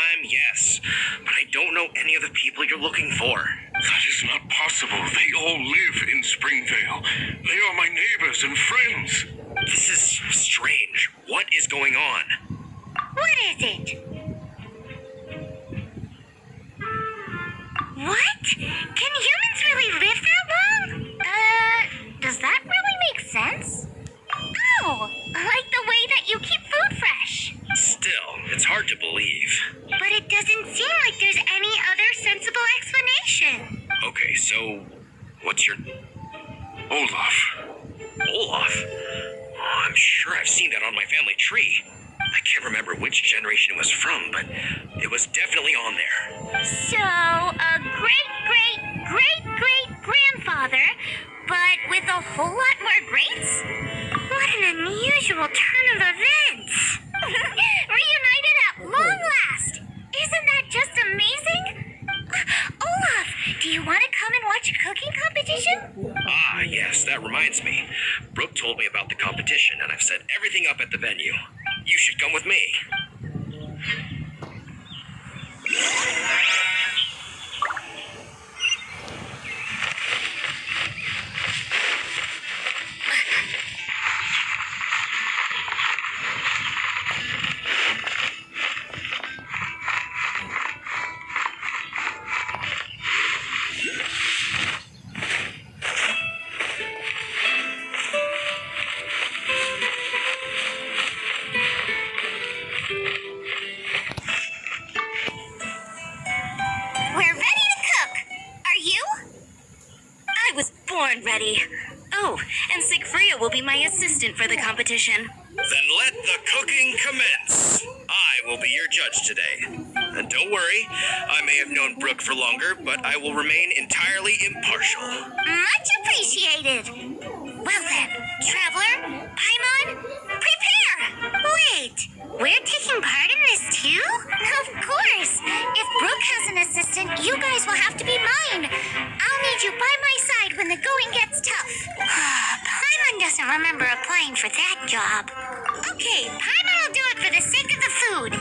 time, yes. But I don't know any of the people you're looking for. That is not possible. They all live in Springvale. They are my neighbors and friends. This is strange. What is going on? What is it? What? Can humans really live that long? Uh, does that really make sense? Oh, like the way that you keep food fresh. Still, it's hard to believe. But it doesn't seem like there's any other sensible explanation. Okay, so what's your Olaf. Olaf? Oh, I'm sure I've seen that on my family tree. I can't remember which generation it was from, but it was definitely on there. So, a great, great, great, great grandfather, but with a whole lot more greats? What an unusual turn of events! Reunited at long last! Isn't that just amazing? Olaf, do you want to come and watch a cooking competition? Ah, yes, that reminds me. Brooke told me about the competition, and I've set everything up at the venue. You should come with me. Competition. Then let the cooking commence. I will be your judge today. And don't worry, I may have known Brooke for longer, but I will remain entirely impartial. Much appreciated. Well then, Traveler, Paimon, prepare! Wait, we're taking part in this too? Of course! If Brooke has an assistant, you guys will have to be mine. I'll need you by my side when the going gets tough. Paimon doesn't remember applying for that job. Okay, Paimon will do it for the sake of the food.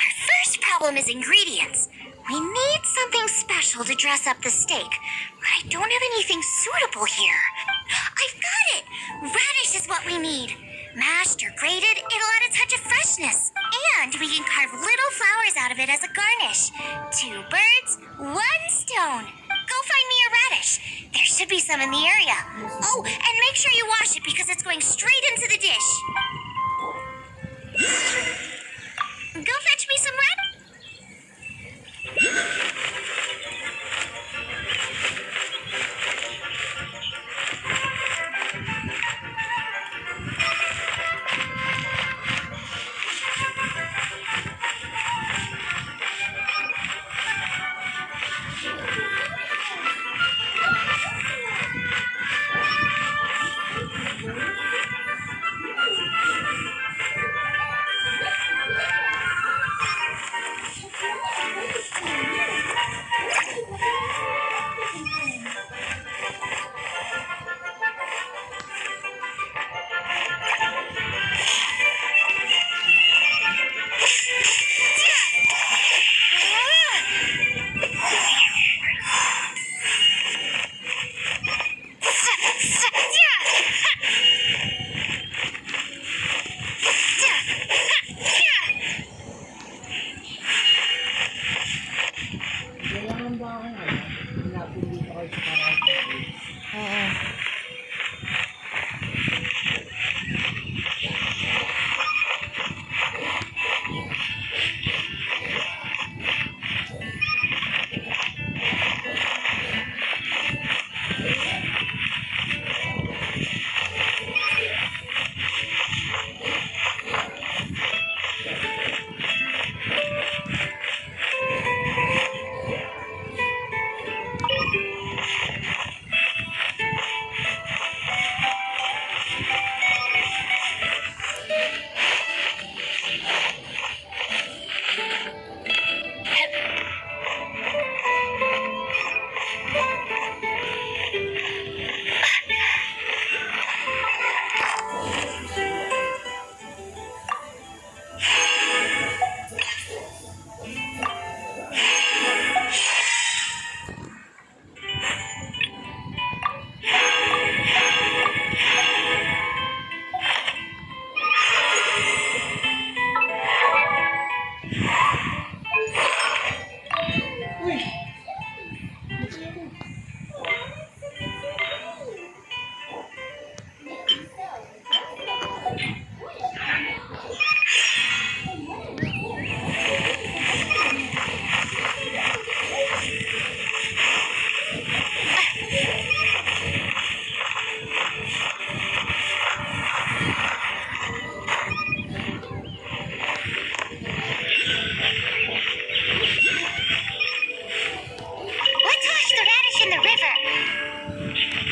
Our first problem is ingredients. We need something special to dress up the steak, but I don't have anything suitable here. I've got it! Radish is what we need. Mashed or grated, it'll add a touch of freshness. And we can carve little flowers out of it as a garnish. Two birds, one stone. Go find me a radish. There should be some in the area. Oh, and make sure you wash it because it's going straight into the dish. Go fetch me some radish.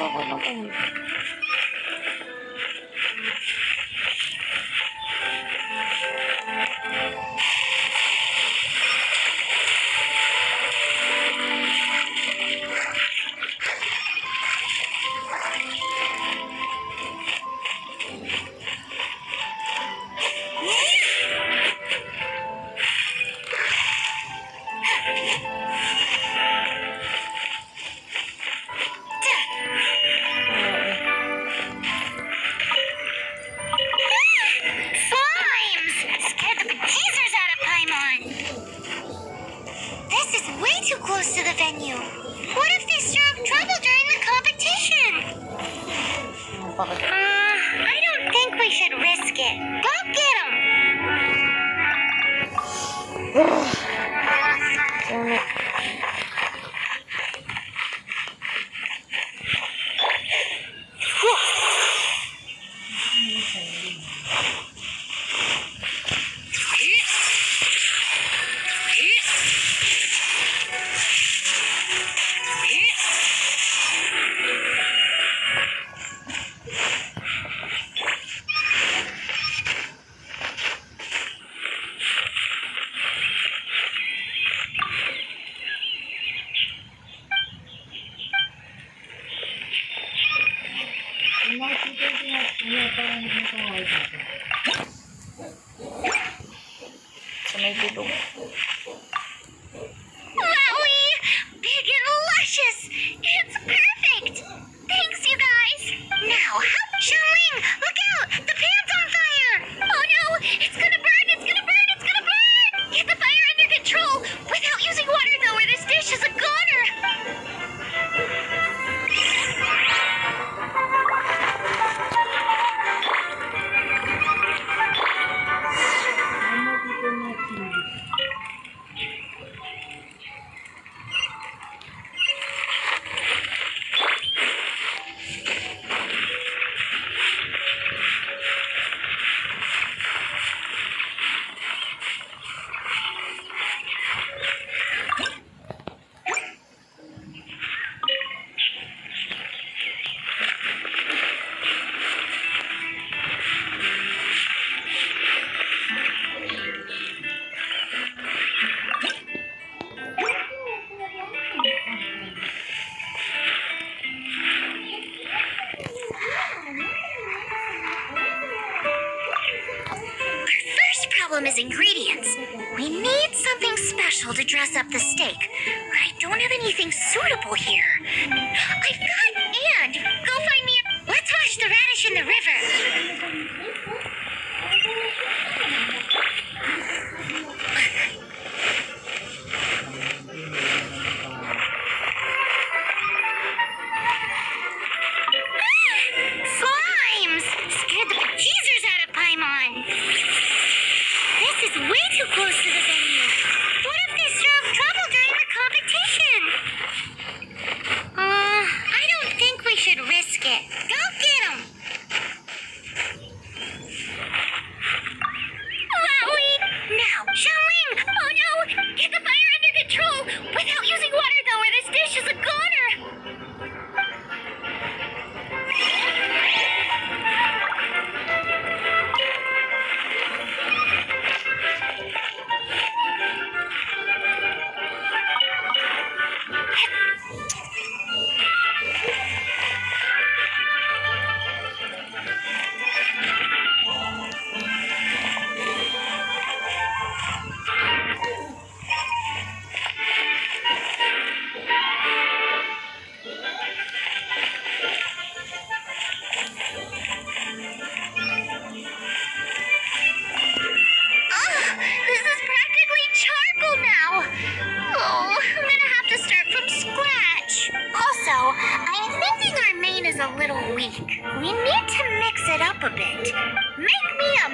好好好嗯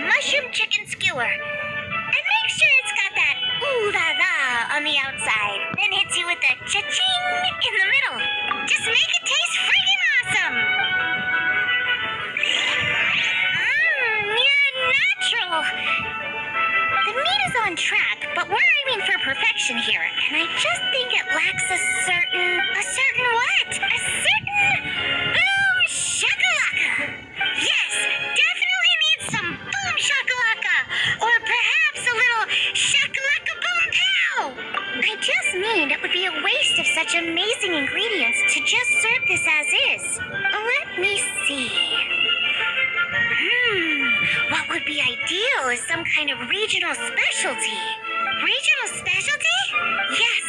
mushroom chicken skewer. And make sure it's got that ooh la la on the outside. Then hits you with a cha-ching in the middle. Just make it taste friggin' awesome. Mmm, you're natural. The meat is on track, but we're aiming for perfection here. And I just think it lacks a certain, a certain what? A certain... waste of such amazing ingredients to just serve this as is. Let me see. Hmm, what would be ideal is some kind of regional specialty. Regional specialty? Yes,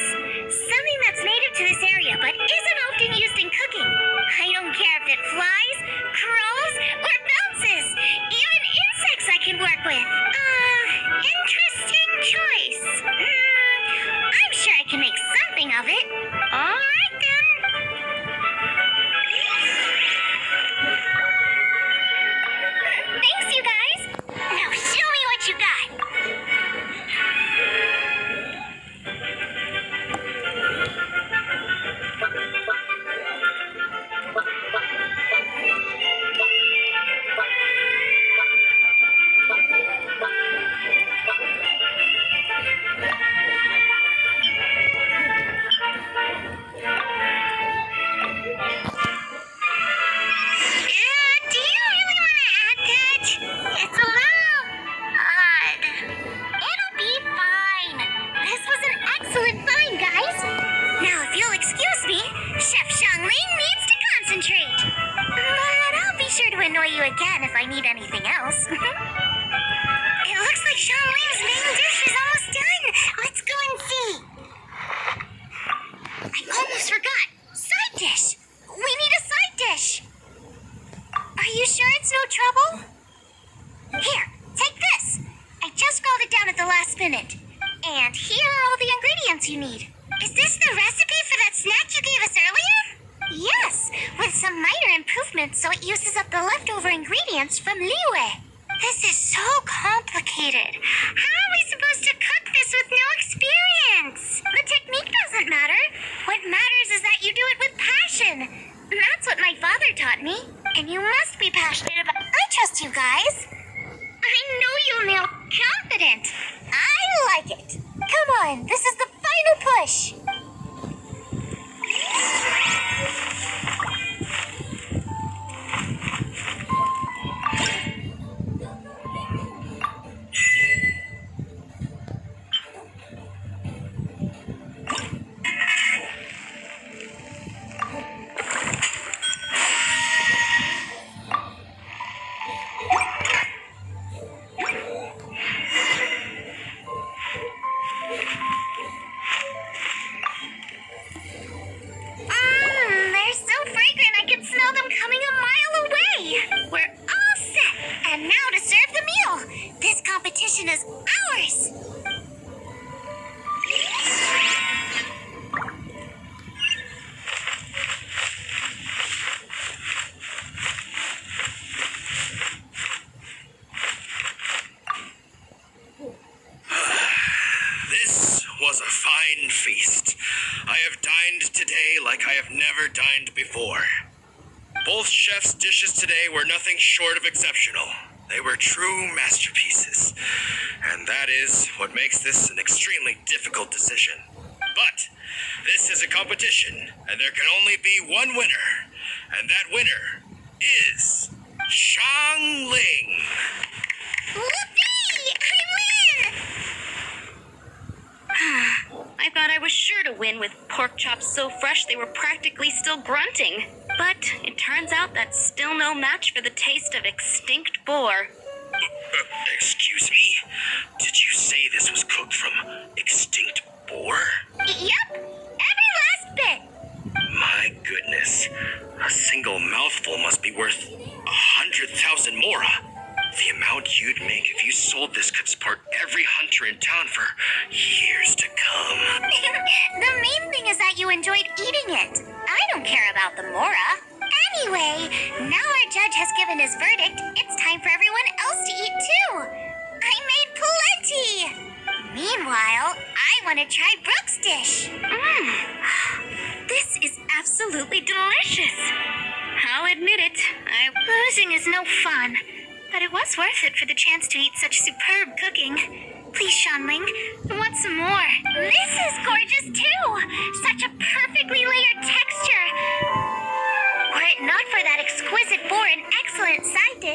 something that's native to this area but isn't often used in cooking. I don't care if it flies passionate about. I trust you guys. I know you'll nail confident. I like it. Come on, this is the final push. Smell them coming a mile away. We're all set. And now to serve the meal. This competition is ours. Today were nothing short of exceptional. They were true masterpieces. And that is what makes this an extremely difficult decision. But this is a competition, and there can only be one winner. And that winner is Shang Ling. I win! Ah, I thought I was sure to win with pork chops so fresh they were practically still grunting. But it turns out that's still no match for the taste of extinct boar. Uh, excuse me? Did you say this was cooked from extinct boar? Yep, every last bit. My goodness. A single mouthful must be worth a hundred thousand mora. The amount you'd make if you sold this could support every hunter in town for years to come. the main thing is that you enjoyed eating it. I don't care about the Mora. Anyway, now our judge has given his verdict. It's time for everyone else to eat too. I made plenty. Meanwhile, I want to try Brooke's dish. Mmm. This is absolutely delicious. I'll admit it. I Losing is no fun, but it was worth it for the chance to eat such superb cooking. Please, Xiangling, want some more? This is gorgeous too! Such a perfectly layered texture.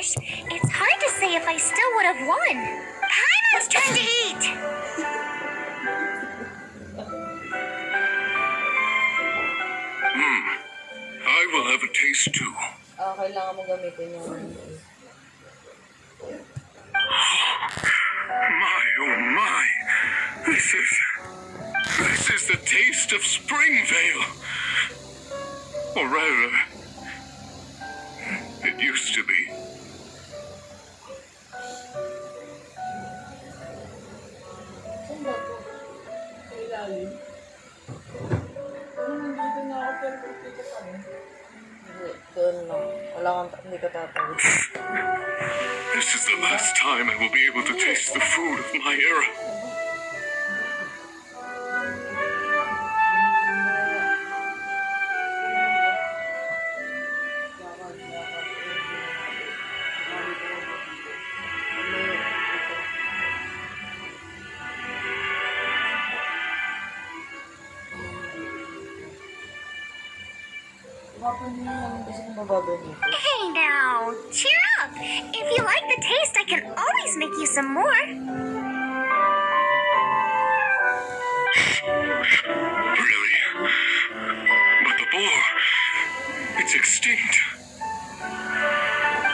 It's hard to say if I still would have won. Paimon's turn to eat. Hmm. I will have a taste too. Ah, kailangan mo. My, oh my. This is. This is the taste of Springvale. Or rather, it used to be. Ilalim? Dito na ako pero dito pa rin. Hindi, doon lang. Wala kang, hindi ka tatawid. This is the last time I will be able to taste the food of my era. Can always make you some more. Really? But the boar. It's extinct.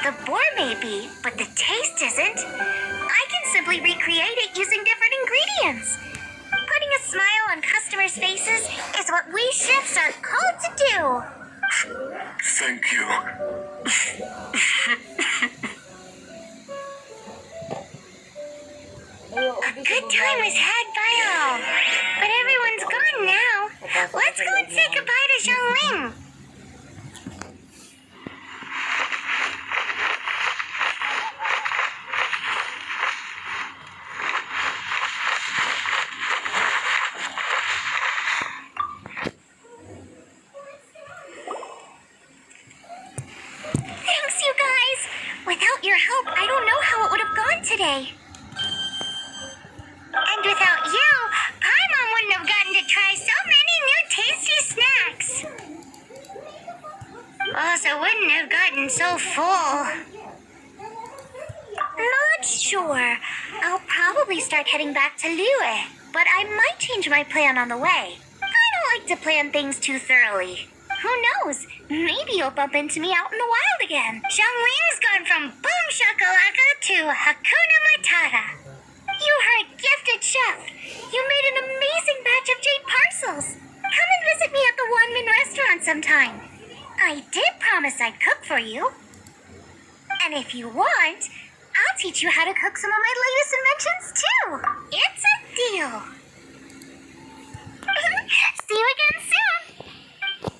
The boar may be, but the taste isn't. I can simply recreate it using different ingredients. Putting a smile on customers' faces is what we chefs are called to do. Thank you. Time was had by all, but everyone's gone now. Let's go and say goodbye to Xiangling. On the way. I don't like to plan things too thoroughly. Who knows? Maybe you'll bump into me out in the wild again. Xiangling's gone from boom shakalaka to hakuna matata. You are a gifted chef. You made an amazing batch of jade parcels. Come and visit me at the Wanmin restaurant sometime. I did promise I'd cook for you. And if you want, I'll teach you how to cook some of my latest inventions too. It's a deal. See you again soon!